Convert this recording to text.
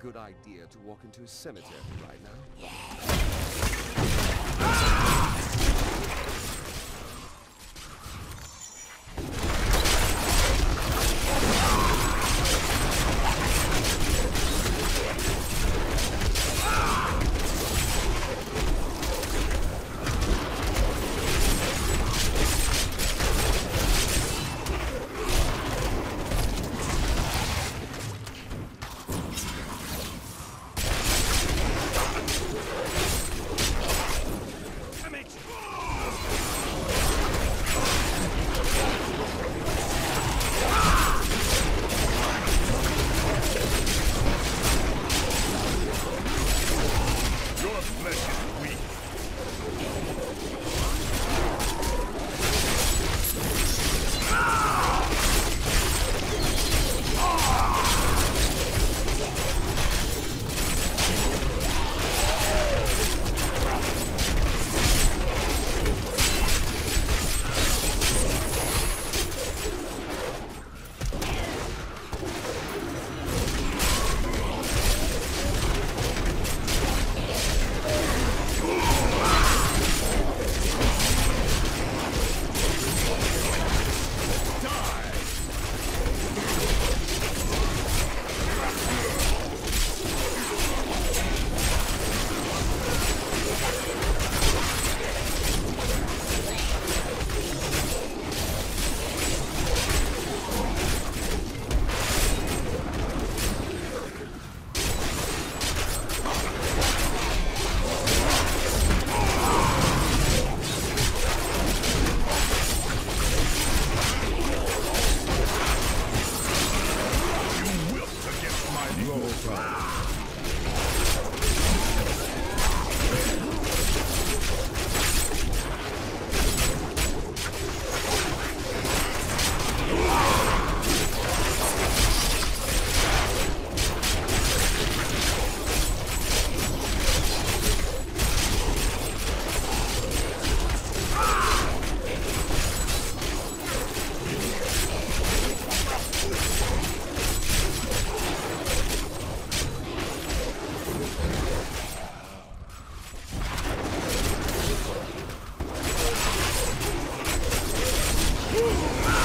good idea to walk into a cemetery right now. Right. Ooh.